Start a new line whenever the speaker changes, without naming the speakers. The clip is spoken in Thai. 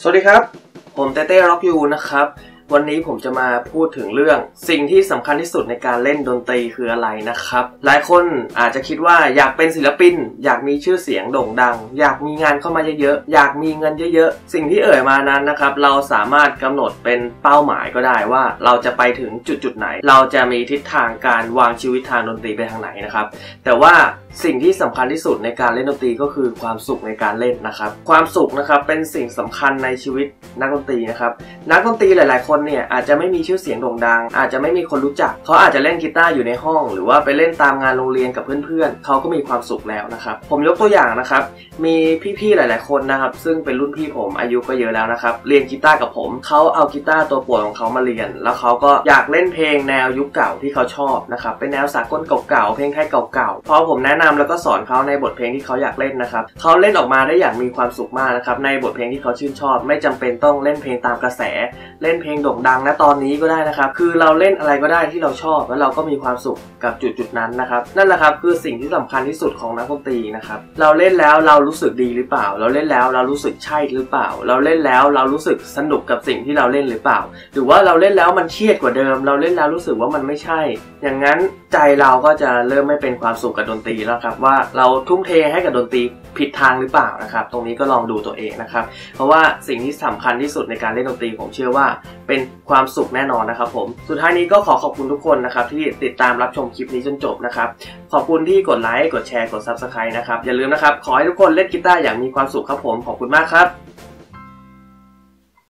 สวัสดีครับ ผมเต้เต้ร็อกยูนะครับ วันนี้ผมจะมาพูดถึงเรื่อง สิ่งที่สำคัญที่สุดในการเล่นดนตรีคืออะไรนะครับ หลายคนอาจจะคิดว่าอยากเป็นศิลปิน อยากมีชื่อเสียงโด่งดัง อยากมีงานเข้ามาเยอะๆอยากมีเงินเยอะๆ สิ่งที่เอ่ยมานั้นนะครับเราสามารถกำหนดเป็นเป้าหมายก็ได้ว่า เราจะไปถึงจุดๆไหน เราจะมีทิศทางการวางชีวิตทางดนตรีไปทางไหนนะครับ แต่ว่าสิ่งที่สำคัญที่สุดในการเล่นดนตรีก็คือความสุขในการเล่นนะครับ ความสุขนะครับเป็นสิ่งสำคัญในชีวิตนักดนตรีนะครับ นักดนตรีหลาย ๆ คนเนี่ยอาจจะไม่มีชื่อเสียงโด่งดัง อาจจะไม่มีคนรู้จัก เขาอาจจะเล่นกีตาร์อยู่ในห้อง หรือว่าไปเล่นตามงานโรงเรียนกับเพื่อนๆ เขาก็มีความสุขแล้วนะครับ ผมยกตัวอย่างนะครับ มีพี่ๆหลาย ๆคนนะครับ ซึ่งเป็นรุ่นพี่ผมอายุก็เยอะแล้วนะครับ เรียนกีตาร์กับผม เขาเอากีตาร์ตัวโปรดของเขามาเรียน แล้วเขาก็อยากเล่นเพลงแนวยุคเก่าที่เขาชอบนะครับ เป็นแนวสากลเก่าๆ เพลงไทยเก่าๆ พอผมแนะนำแล้วก็สอนเขาในบทเพลงที่เขาอยากเล่นนะครับเขาเล่นออกมาได้อย่างมีความสุขมากนะครับในบทเพลงที่เขาชื่นชอบ ไม่จำเป็นต้องเล่นเพลงตามกระแส เล่นเพลงโด่งดังนะตอนนี้ก็ได้นะครับ คือเราเล่นอะไรก็ได้ที่เราชอบแล้วเราก็มีความสุขกับจุดจุดนั้นนะครับ นั่นแหละครับคือสิ่งที่สำคัญที่สุดของนักดนตรีนะครับ เราเล่นแล้วเรารู้สึกดีหรือเปล่า เราเล่นแล้วเรารู้สึกใช่หรือเปล่า เราเล่นแล้วเรารู้สึกสนุกกับสิ่งที่เราเล่นหรือเปล่า หรือว่าเราเล่นแล้วมันเครียดกว่าเดิม เราเล่นแล้วรู้สึกว่ามันไม่ใช่ อย่างนั้นใจเราก็จะเริ่มไม่เป็นความสุขกับดนตรีแล้วครับว่าเราทุ่มเทให้กับดนตรีผิดทางหรือเปล่านะครับ ตรงนี้ก็ลองดูตัวเองนะครับ เพราะว่าสิ่งที่สำคัญที่สุดในการเล่นดนตรีผมเชื่อว่าเป็นความสุขแน่นอนนะครับผม สุดท้ายนี้ก็ขอขอบคุณทุกคนนะครับที่ติดตามรับชมคลิปนี้จนจบนะครับ ขอบคุณที่กดไลค์ กดแชร์ กด Subscribe นะครับ อย่าลืมนะครับ ขอให้ทุกคนเล่นกีตาร์อย่างมีความสุขครับผม ขอบคุณมากครับ